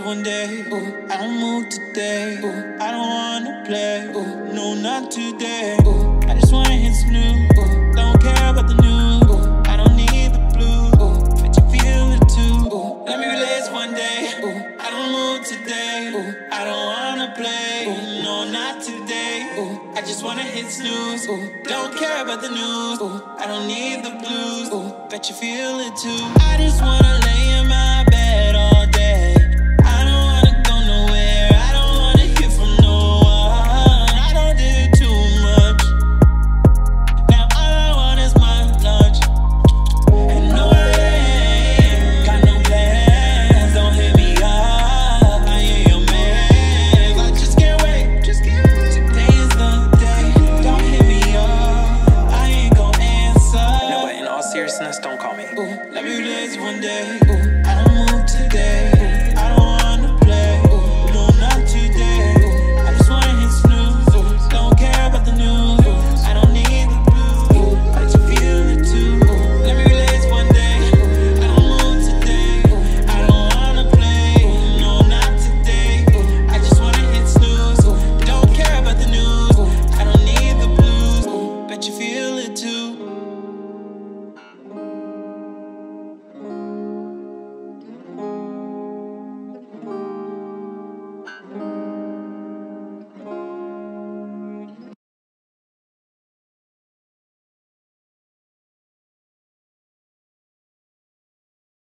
ends one day. Ooh, I don't move today. Ooh, I don't wanna play. Ooh, no, not today. Ooh, I just wanna hit some new. Ooh, don't care about the new. Ooh, I don't need the blue. Ooh, but you feel it too. Ooh, let me relax one day. Ooh, I don't move today. Ooh, I don't wanna play. Ooh, no, not today. Ooh, I just wanna hit snooze. Ooh, don't care about the news. Ooh, I don't need the blues. Ooh, bet you feel it too. I just wanna lay in one day. Ooh.